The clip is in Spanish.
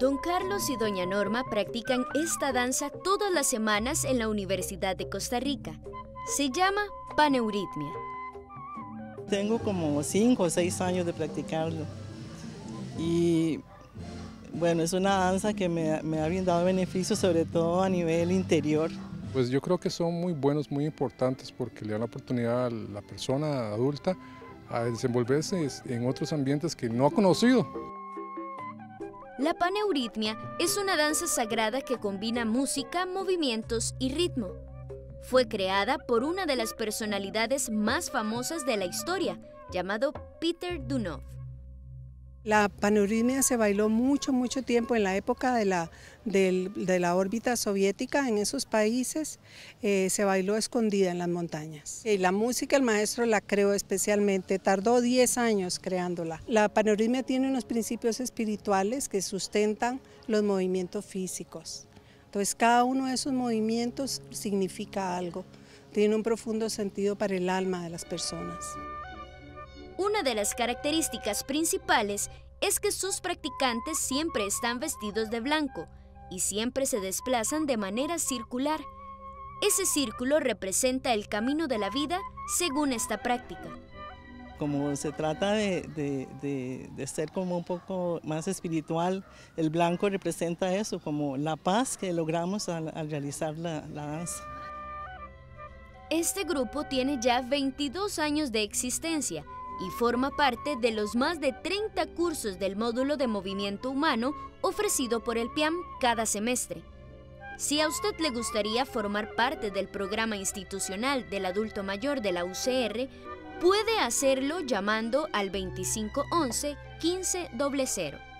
Don Carlos y Doña Norma practican esta danza todas las semanas en la Universidad de Costa Rica. Se llama paneuritmia. Tengo como cinco o seis años de practicarlo. Y bueno, es una danza que me, me ha brindado beneficios, sobre todo a nivel interior. Pues yo creo que son muy buenos, muy importantes porque le dan la oportunidad a la persona adulta a desenvolverse en otros ambientes que no ha conocido. La paneuritmia es una danza sagrada que combina música, movimientos y ritmo. Fue creada por una de las personalidades más famosas de la historia, llamado Peter Dunov. La paneuritmia se bailó mucho, mucho tiempo en la época de la, de la órbita soviética en esos países, eh, se bailó escondida en las montañas. Y la música el maestro la creó especialmente, tardó 10 años creándola. La paneuritmia tiene unos principios espirituales que sustentan los movimientos físicos. Entonces cada uno de esos movimientos significa algo, tiene un profundo sentido para el alma de las personas. Una de las características principales es que sus practicantes siempre están vestidos de blanco y siempre se desplazan de manera circular. Ese círculo representa el camino de la vida según esta práctica. Como se trata de, ser como un poco más espiritual, el blanco representa eso, como la paz que logramos al, realizar la, la danza. Este grupo tiene ya 22 años de existencia y forma parte de los más de 30 cursos del módulo de movimiento humano ofrecido por el PIAM cada semestre. Si a usted le gustaría formar parte del programa institucional del adulto mayor de la UCR, puede hacerlo llamando al 2511 1500.